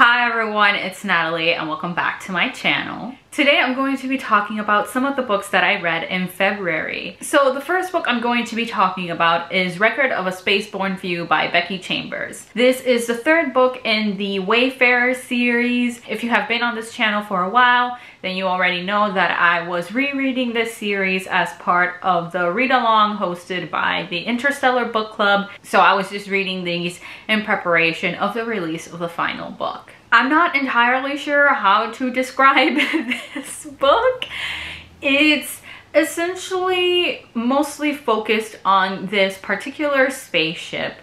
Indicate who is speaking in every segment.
Speaker 1: Hi everyone, it's Natalie and welcome back to my channel. Today I'm going to be talking about some of the books that I read in February. So the first book I'm going to be talking about is Record of a Spaceborne Few by Becky Chambers. This is the third book in the Wayfarer series. If you have been on this channel for a while, then you already know that I was rereading this series as part of the read-along hosted by the Interstellar Book Club. So I was just reading these in preparation of the release of the final book. I'm not entirely sure how to describe this book. It's essentially mostly focused on this particular spaceship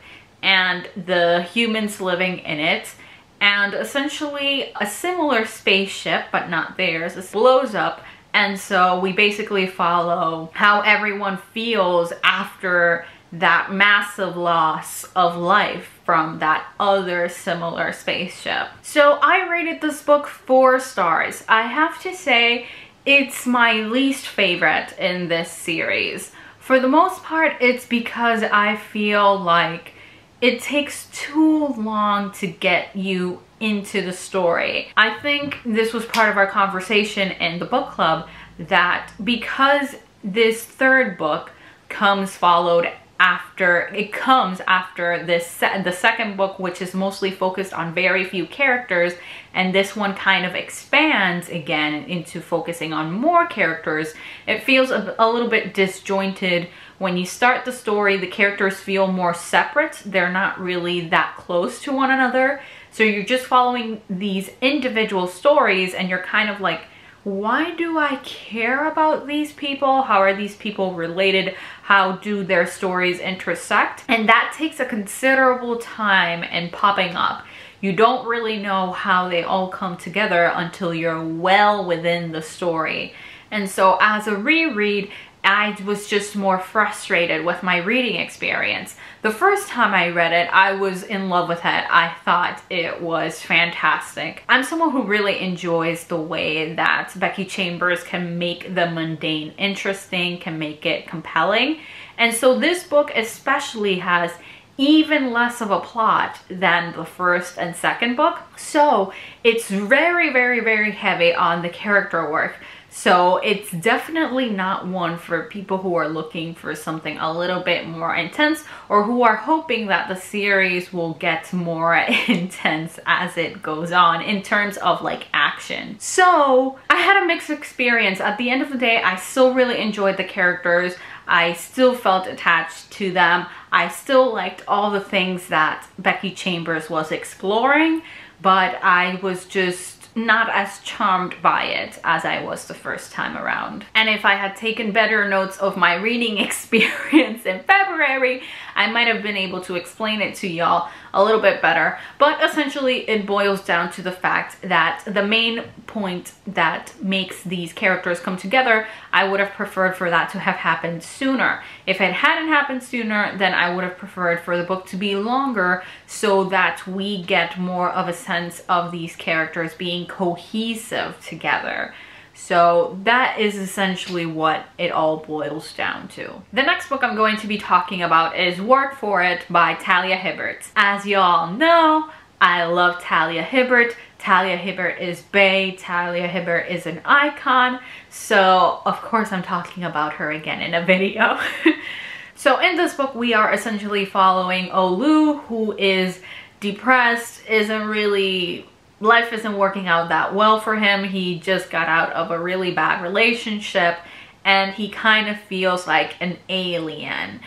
Speaker 1: and the humans living in it and essentially a similar spaceship but not theirs it blows up and so we basically follow how everyone feels after that massive loss of life from that other similar spaceship. So I rated this book four stars. I have to say it's my least favorite in this series. For the most part, it's because I feel like it takes too long to get you into the story. I think this was part of our conversation in the book club that because this third book comes followed after it comes after this the second book which is mostly focused on very few characters and this one kind of expands again into focusing on more characters. It feels a, a little bit disjointed when you start the story the characters feel more separate they're not really that close to one another. So you're just following these individual stories and you're kind of like why do I care about these people? How are these people related? How do their stories intersect? And that takes a considerable time in popping up. You don't really know how they all come together until you're well within the story. And so as a reread, I was just more frustrated with my reading experience. The first time I read it, I was in love with it. I thought it was fantastic. I'm someone who really enjoys the way that Becky Chambers can make the mundane interesting, can make it compelling. And so this book especially has even less of a plot than the first and second book. So it's very, very, very heavy on the character work. So it's definitely not one for people who are looking for something a little bit more intense or who are hoping that the series will get more intense as it goes on in terms of like action. So I had a mixed experience. At the end of the day, I still really enjoyed the characters. I still felt attached to them. I still liked all the things that Becky Chambers was exploring, but I was just not as charmed by it as I was the first time around. And if I had taken better notes of my reading experience in February, I might have been able to explain it to y'all a little bit better. But essentially it boils down to the fact that the main point that makes these characters come together, I would have preferred for that to have happened sooner. If it hadn't happened sooner, then I would have preferred for the book to be longer so that we get more of a sense of these characters being cohesive together. So that is essentially what it all boils down to. The next book I'm going to be talking about is Work For It by Talia Hibbert. As y'all know, I love Talia Hibbert. Talia Hibbert is bae. Talia Hibbert is an icon. So of course I'm talking about her again in a video. so in this book, we are essentially following Olu, who is depressed, isn't really life isn't working out that well for him. He just got out of a really bad relationship and he kind of feels like an alien.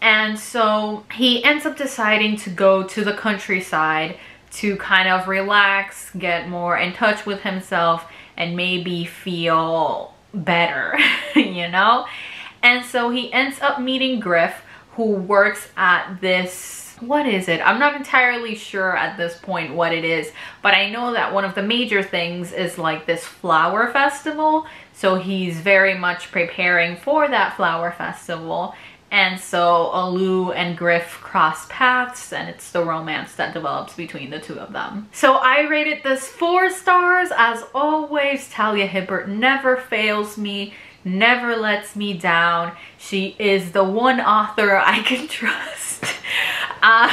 Speaker 1: And so he ends up deciding to go to the countryside to kind of relax, get more in touch with himself, and maybe feel better, you know? And so he ends up meeting Griff, who works at this what is it? I'm not entirely sure at this point what it is, but I know that one of the major things is like this flower festival. So he's very much preparing for that flower festival. And so Olu and Griff cross paths and it's the romance that develops between the two of them. So I rated this four stars. As always, Talia Hibbert never fails me, never lets me down. She is the one author I can trust. Uh,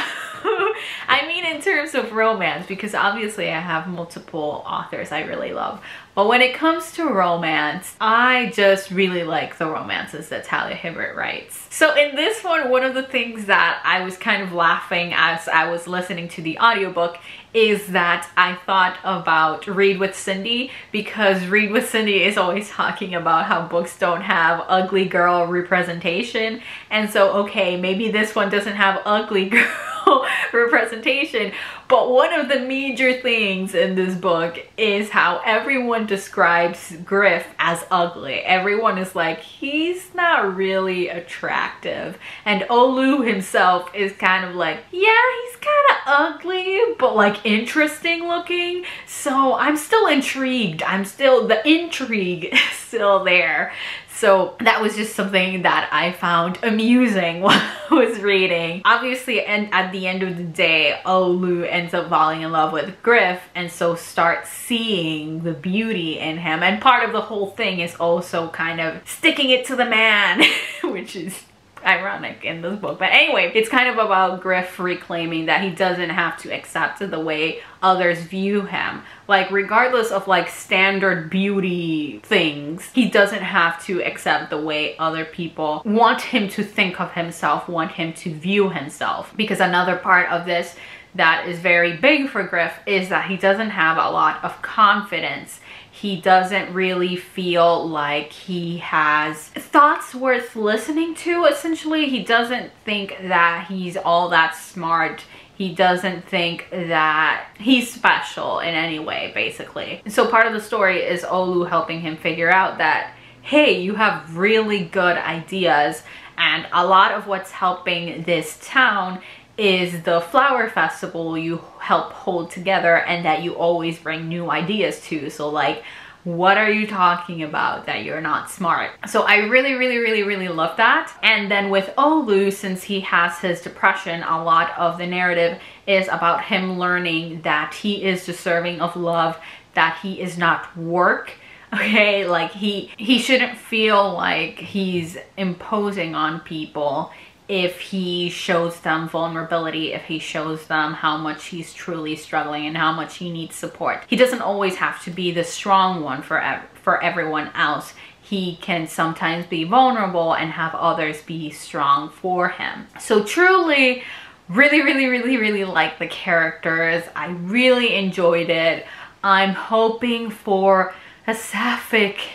Speaker 1: I mean in terms of romance because obviously I have multiple authors I really love. But when it comes to romance, I just really like the romances that Talia Hibbert writes. So in this one, one of the things that I was kind of laughing as I was listening to the audiobook is that I thought about Read with Cindy because Read with Cindy is always talking about how books don't have ugly girl representation. And so, okay, maybe this one doesn't have ugly girl representation, but one of the major things in this book is how everyone describes Griff as ugly. Everyone is like, he's not really attractive. And Olu himself is kind of like, yeah, he's kind of ugly, but like interesting looking. So I'm still intrigued. I'm still, the intrigue is still there. So that was just something that I found amusing while I was reading. Obviously, and at the end of the day, Olu ends up falling in love with Griff and so starts seeing the beauty in him. And part of the whole thing is also kind of sticking it to the man, which is ironic in this book. But anyway, it's kind of about Griff reclaiming that he doesn't have to accept the way others view him. Like regardless of like standard beauty things, he doesn't have to accept the way other people want him to think of himself, want him to view himself. Because another part of this that is very big for Griff is that he doesn't have a lot of confidence. He doesn't really feel like he has thoughts worth listening to essentially. He doesn't think that he's all that smart. He doesn't think that he's special in any way basically. So part of the story is olu helping him figure out that hey you have really good ideas and a lot of what's helping this town is the flower festival you help hold together and that you always bring new ideas to. So like, what are you talking about that you're not smart? So I really, really, really, really love that. And then with Olu, since he has his depression, a lot of the narrative is about him learning that he is deserving of love, that he is not work, okay like he he shouldn't feel like he's imposing on people if he shows them vulnerability, if he shows them how much he's truly struggling and how much he needs support. He doesn't always have to be the strong one for, ev for everyone else. He can sometimes be vulnerable and have others be strong for him. So truly, really, really, really, really like the characters. I really enjoyed it. I'm hoping for a sapphic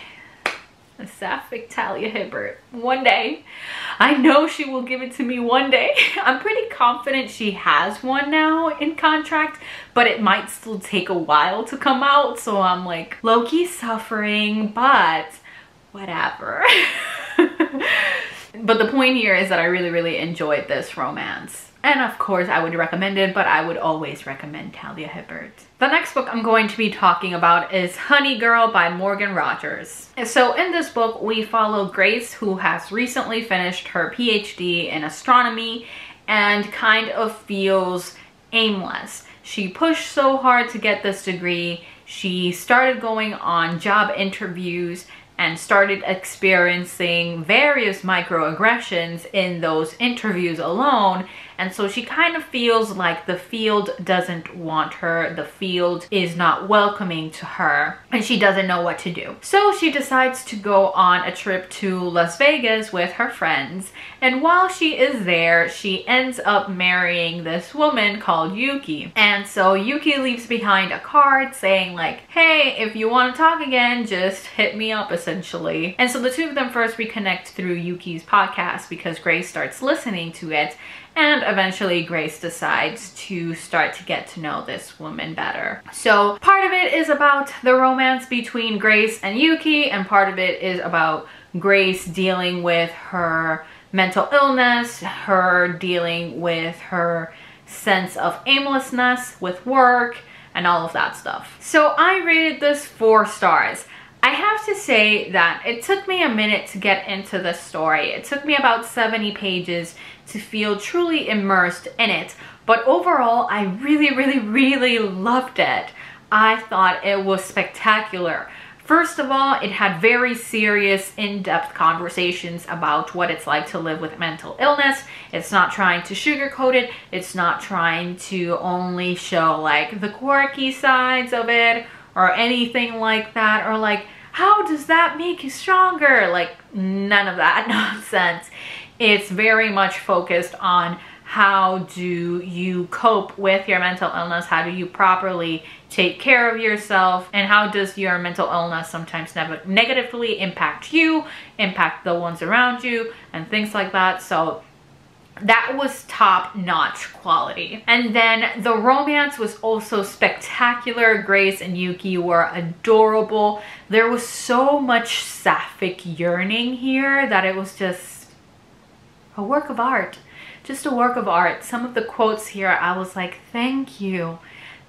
Speaker 1: sapphic Talia Hibbert one day. I know she will give it to me one day. I'm pretty confident she has one now in contract, but it might still take a while to come out. So I'm like low-key suffering, but whatever. but the point here is that I really, really enjoyed this romance. And of course, I would recommend it, but I would always recommend Talia Hibbert. The next book I'm going to be talking about is Honey Girl by Morgan Rogers. So in this book, we follow Grace, who has recently finished her PhD in astronomy and kind of feels aimless. She pushed so hard to get this degree. She started going on job interviews and started experiencing various microaggressions in those interviews alone and so she kind of feels like the field doesn't want her, the field is not welcoming to her, and she doesn't know what to do. So she decides to go on a trip to Las Vegas with her friends, and while she is there, she ends up marrying this woman called Yuki. And so Yuki leaves behind a card saying like, hey, if you want to talk again, just hit me up essentially. And so the two of them first reconnect through Yuki's podcast because Grace starts listening to it and eventually Grace decides to start to get to know this woman better. So part of it is about the romance between Grace and Yuki and part of it is about Grace dealing with her mental illness, her dealing with her sense of aimlessness with work and all of that stuff. So I rated this four stars. I have to say that it took me a minute to get into the story. It took me about 70 pages to feel truly immersed in it. But overall, I really, really, really loved it. I thought it was spectacular. First of all, it had very serious, in-depth conversations about what it's like to live with mental illness. It's not trying to sugarcoat it. It's not trying to only show like the quirky sides of it or anything like that or like how does that make you stronger? Like none of that nonsense. It's very much focused on how do you cope with your mental illness? How do you properly take care of yourself? And how does your mental illness sometimes negatively impact you, impact the ones around you, and things like that. So that was top notch quality. And then the romance was also spectacular. Grace and Yuki were adorable. There was so much sapphic yearning here that it was just a work of art just a work of art. Some of the quotes here, I was like, thank you.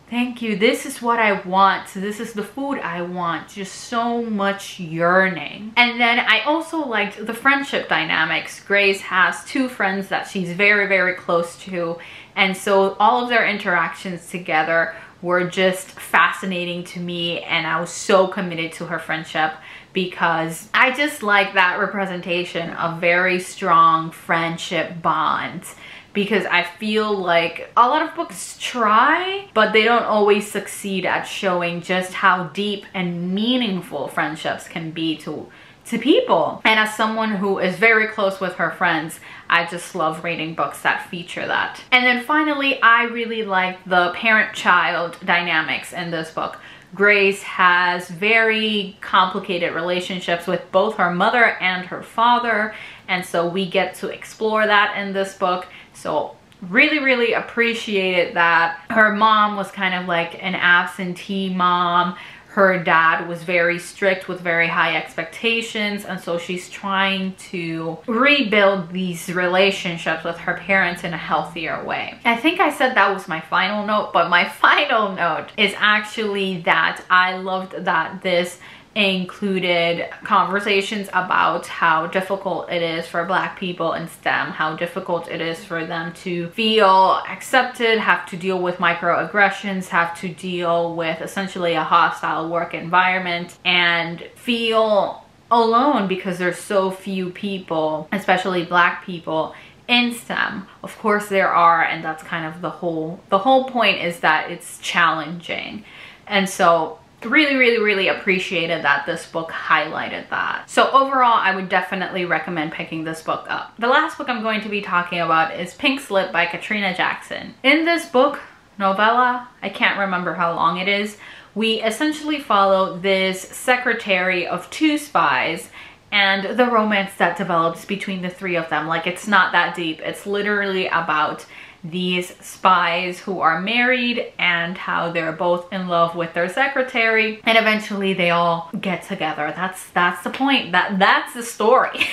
Speaker 1: Thank you. This is what I want. This is the food I want. Just so much yearning. And then I also liked the friendship dynamics. Grace has two friends that she's very, very close to. And so all of their interactions together were just fascinating to me and I was so committed to her friendship because I just like that representation of very strong friendship bonds because I feel like a lot of books try, but they don't always succeed at showing just how deep and meaningful friendships can be to to people. And as someone who is very close with her friends, I just love reading books that feature that. And then finally, I really like the parent-child dynamics in this book. Grace has very complicated relationships with both her mother and her father. And so we get to explore that in this book. So really, really appreciated that. Her mom was kind of like an absentee mom her dad was very strict with very high expectations and so she's trying to rebuild these relationships with her parents in a healthier way. I think I said that was my final note but my final note is actually that I loved that this included conversations about how difficult it is for black people in STEM, how difficult it is for them to feel accepted, have to deal with microaggressions, have to deal with essentially a hostile work environment and feel alone because there's so few people, especially black people, in STEM. Of course there are and that's kind of the whole the whole point is that it's challenging. And so really really really appreciated that this book highlighted that. So overall i would definitely recommend picking this book up. The last book i'm going to be talking about is pink slip by katrina jackson. In this book novella i can't remember how long it is we essentially follow this secretary of two spies and the romance that develops between the three of them. Like it's not that deep. It's literally about these spies who are married and how they're both in love with their secretary and eventually they all get together. That's that's the point. That that's the story.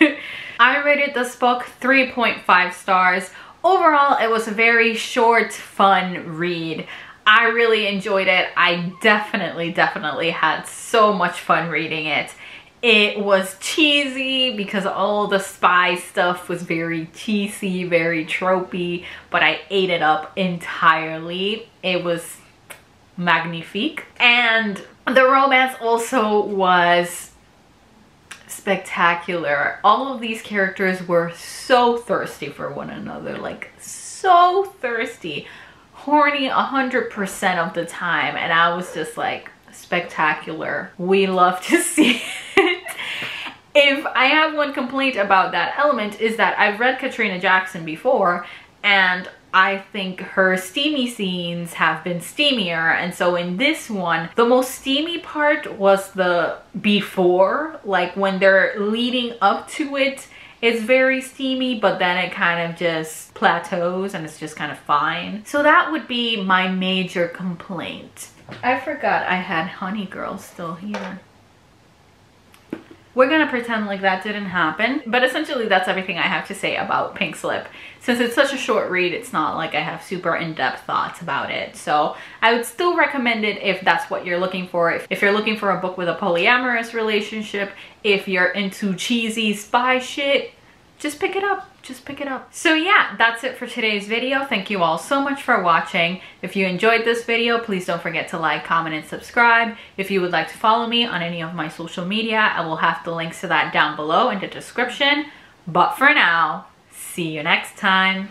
Speaker 1: I rated this book 3.5 stars. Overall it was a very short fun read. I really enjoyed it. I definitely, definitely had so much fun reading it. It was cheesy because all the spy stuff was very cheesy, very tropey, but I ate it up entirely. It was magnifique. And the romance also was spectacular. All of these characters were so thirsty for one another, like so thirsty, horny 100% of the time. And I was just like, spectacular. We love to see. If I have one complaint about that element is that I've read Katrina Jackson before and I think her steamy scenes have been steamier. And so in this one the most steamy part was the before like when they're leading up to it it's very steamy but then it kind of just plateaus and it's just kind of fine. So that would be my major complaint. I forgot I had Honey Girl still here. We're gonna pretend like that didn't happen, but essentially that's everything I have to say about Pink Slip. Since it's such a short read, it's not like I have super in-depth thoughts about it. So I would still recommend it if that's what you're looking for. If, if you're looking for a book with a polyamorous relationship, if you're into cheesy spy shit, just pick it up just pick it up. So yeah, that's it for today's video. Thank you all so much for watching. If you enjoyed this video, please don't forget to like, comment, and subscribe. If you would like to follow me on any of my social media, I will have the links to that down below in the description. But for now, see you next time.